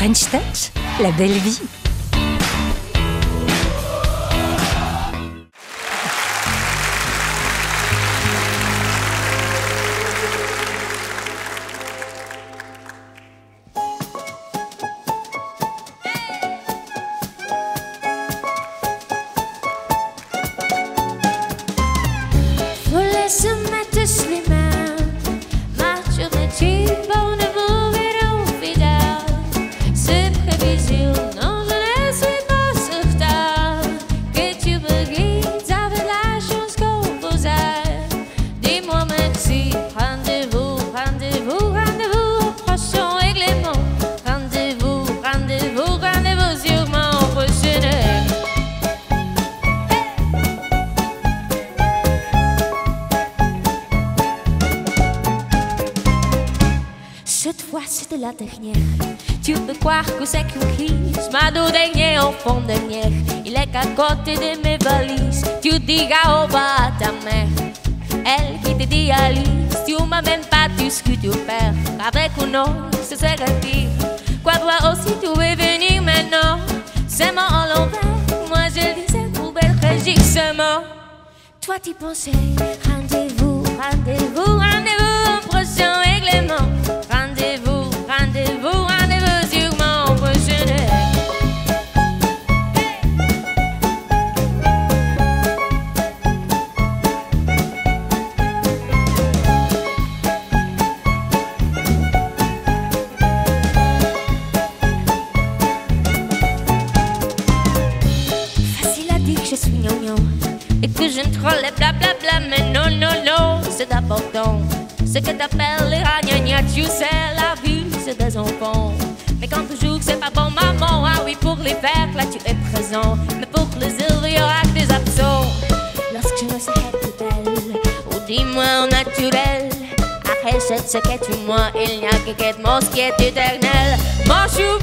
French la belle vie. La dernière. Tu peux croire que c'est qu'une crise, ma dernier fond dernière. Il est qu'à côté de mes valises, tu diras au bas à ta mère. Elle qui te dit Alice, tu même pas tout ce que tu perds. Avec ou non, ce serait pire. Quoi doit aussi tu veux venir maintenant? C'est moi en l'envers, moi je disais pour belle régissement. Toi tu pensais, rendez-vous, les blablabla, mais non, non, non, c'est important. Ce que t'appelles les ragnagnas, tu sais, la vie, c'est des enfants. Mais quand tu joues, c'est pas bon, maman, ah oui, pour les faire, là tu es présent. Mais pour les îles, il y aura que des absents. Lorsque je me serai plus belle, ou dis-moi au naturel. Après cette ce que tu moi, il n'y a que quelque chose qui est éternel. Mon chou